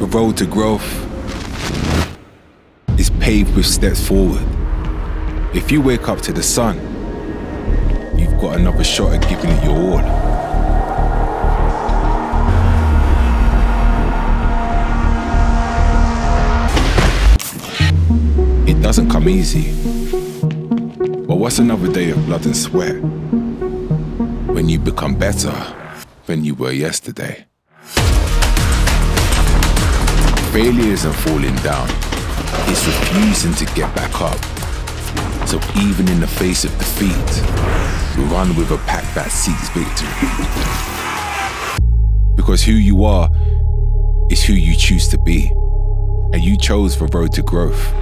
The road to growth is paved with steps forward. If you wake up to the sun, you've got another shot at giving it your all. It doesn't come easy. But what's another day of blood and sweat when you become better than you were yesterday? Failure isn't falling down, it's refusing to get back up. So even in the face of defeat, run with a pack that seeks victory. Because who you are is who you choose to be. And you chose the road to growth.